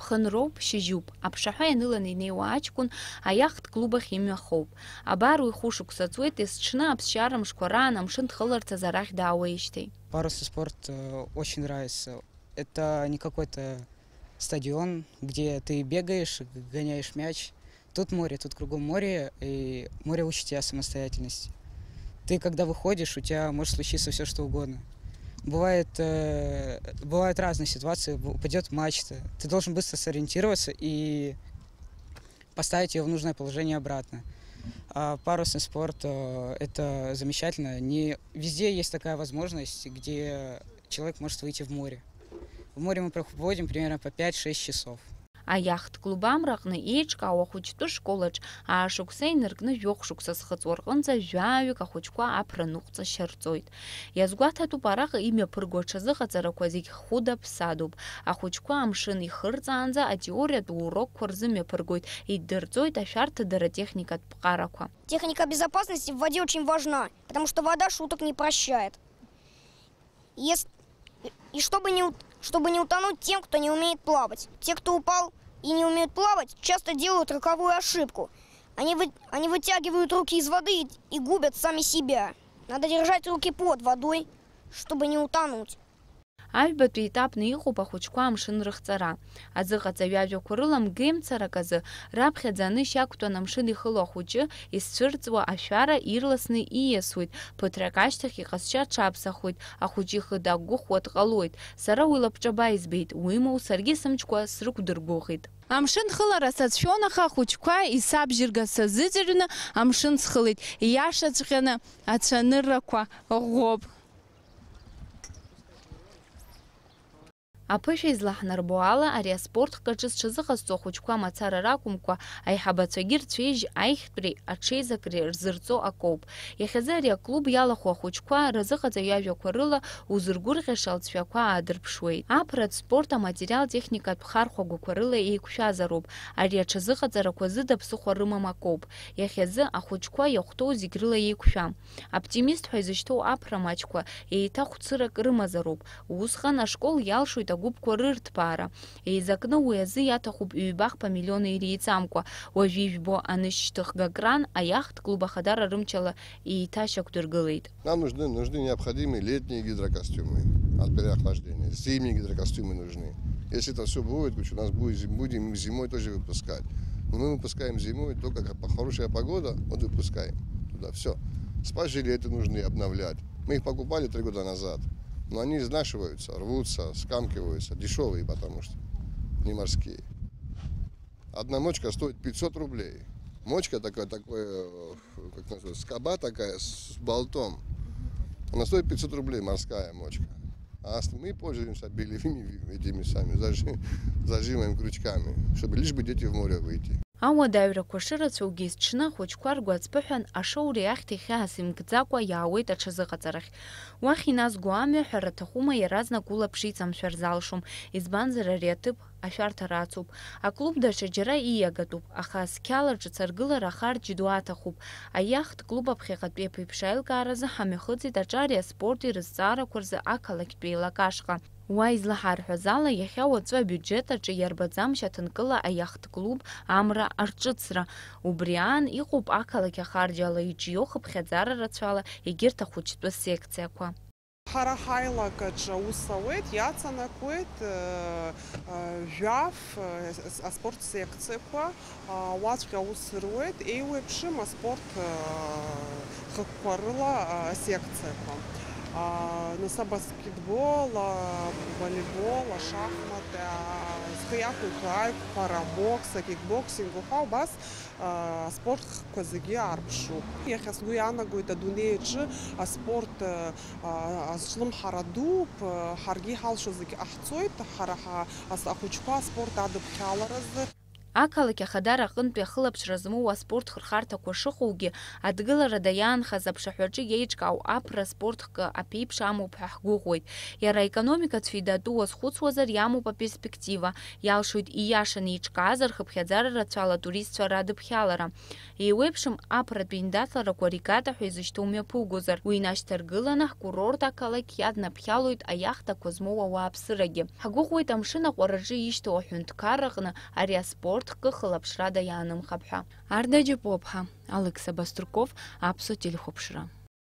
ԥхынроуп шьыжьуп аԥшаҳәа ианыланы инеиуа аҷкәын аиахт клуб ахь имҩахоуп абар уи хәышықәса ҵуеит а есҽны аԥсшьара мшқәа раан амшын дхыларцаз арахь даауеижьҭеи парусный спорт э, очень нравится это не какой-то стадион где ты бегаешь гоняешь мяч тут море тут кругом море и море учит тебя самостоятельности ты когда выходишь у тебя может случиться все что угодно бывает, э, бывают разные ситуации, упадет мачта. Ты должен быстро сориентироваться и поставить ее в нужное положение обратно. А парусный спорт э, – это замечательно. Не везде есть такая возможность, где человек может выйти в море. В море мы проводим примерно по 5-6 часов. А аиахт-клуб амраҟны еиҿкаау ахәыҷтәы школаҿ аашықәса инаркны жәохә шықәса зхыҵуа а рҟынӡа жәаҩык ахәыҷқәа аԥраныҟәҵашьа рҵоит имя араҟа имҩаԥырго аҽазыҟаҵарақәа зегь хәыда ԥсадоуп ахәыҷқәа амшын ихырҵаанӡа атеориатә урокқәа рзымҩаԥыргоит иддырҵоит ашәарҭадара техникатә ԥҟарақәа техника безопасности в воде очень важна потому что вода шуток не прощает и чтобы не чтобы не утонуть тем кто не умеет плавать те кто упал и не умеют плавать, часто делают роковую ошибку. Они, вы, они вытягивают руки из воды и, и губят сами себя. Надо держать руки под водой, чтобы не утонуть. Айбатуи тапны иқуба хучқуам шынрыхцара. Азыға цавяжу курылам гэм цараказы, рабхядзаны шактуанам шын ихыло хучы, исцырцва ашвара ирласны иесуид, пытракаштах и хасча чапсахуид, а хучи хыдагу хуатгалуид, сара уйлапчаба избейт, уимау сарги самчква срыкудыргухид. Амшын хылара сацфионаха хучква и сабжирга сазыдзирына амшын схылыд. Яша цхэна ачаныррақва ғоб. აფშე ზლაჰნარბოალა არია სპორტ ხკჭის ჩზღას წოხუჩქვა მაცარა რაკუმკვა აიჰაბაცვეგი რჩეჟ აიხტრი აჩეზაკრი რზრწო აკოუბ ეხეზარია კლუბ იალახუა ხუჩქვა რზღაძე იავჟაქვა რლა უზრგურ ღეშალცვიაქვა ადრფშვეი აფრად სპორტა მატერიალ ტექნიკა ფხარხოგუქვა რლა იქშაზაროუბ არია ჩზღაძარაქვა ზდაფსუხვა რმამაკოუბ ეხეზე ახუჩქვა იახტუ ზიგრლა იქშა оптимист ხეზიშთო აფრა მაჩქვა ეითა ხუცრა კრმაზაროუბ უსხანა შკოლ იალშუი агәыԥқәа рырҭбаара, еизакны уи азы иаҭахуп ҩба-хԥа миллион иреиҵамкәа, уажәы ижәбо анышьҭыхга кран аиахт клуб Ахадара рымчала еиҭашьақәдыргылеит. Нам нужны, нужны необходимые летние гидрокостюмы от переохлаждения, зимние гидрокостюмы нужны. Если это все будет, у нас будет, будем зимой тоже выпускать. Но мы выпускаем зимой только как хорошая погода, вот выпускаем туда все. Спа жилеты нужны обновлять. Мы их покупали три года назад. Но они изнашиваются, рвутся, скамкиваются, дешевые потому что, не морские. Одна мочка стоит 500 рублей. Мочка такая, такой, э, как называется, скоба такая с болтом. Она стоит 500 рублей, морская мочка. А мы пользуемся белевыми этими сами зажим, зажимами, крючками, чтобы лишь бы дети в море выйти. ამა დაევრაქვა შრაც უგის ჩნა ხუჩქვა რგვაც ფოჰან აშაური ახთი ხასიმ გძაკვა იაუეთ აჩაზაღაცარახ ვახინას გვამე ჰერათა ხუმა ირაზნა გულაფში წამშერზალშუმ ისბანზერარიათი აშარტარაცუბ აკლუბ დაშე ჯერა იაგატუბ ახას ქალარჯი წერგლარა ხარჯი დუათახუბ აიახთ კლუბაფ ხეღატი ეფიფშაილ გარაზა ხამეხოძი დაჭარია სპორტი რსარა ქურზა აკალაკტი ლაკაშხა уайзлаҳарҳәазала иахьа уаҵәы абиуџет аҿы иарбаӡамшь аҭынкыла аиахт клуб амра арҿыцра убри аан иҟоуп ақалақь ахарџьала иҷио хыԥхьаӡара рацәала егьырҭ ахәыҷтәы секциақәа ҳара ҳаилагаҿы ус ауеит иаҵанакуеит жәаф аспорт секциақәа уаҵәҟьа ус руеит еиуеиԥшым аспорт хықәқәа рыла секциақәа а, на баскетбол, а, волейбол, а шахмати, скияку парабокс, кикбоксинг, ухау бас а, спорт көзіге арпшу. Яхес гуяна гуйта дунеечі а спорт э, ашылым харадуп, э, харги халшызыки ахцойт, хараха ас ахучпа спорт адып ақалақ ахадар ақынтуя хылапшыра зымуу аспорт хырхартақуа шықуғы адгылара даян хазапшахөрчі ейчкау апра спортқы апейпша аму пәхгуғуид. Яра экономика цвейдаду ас хуцуазар яму па перспектива. Ялшуид и яшын ейчказар хыпхядзара рацвала туриства рады пхялара. Еуэпшым апра дбендатлара ква риката хуэзышту умя пугузар. Уйнаш таргыланах курорт ақалақ ядна пхялуид аяхтақуа зымуу ауапсыраги. Хагуғуид амшына ква ражи ишту ахюнткарағына ария спорт ортқы қылып шырады яным қапха. Арда жіп опха, Алекса Баструков, Апсо телхопшыра.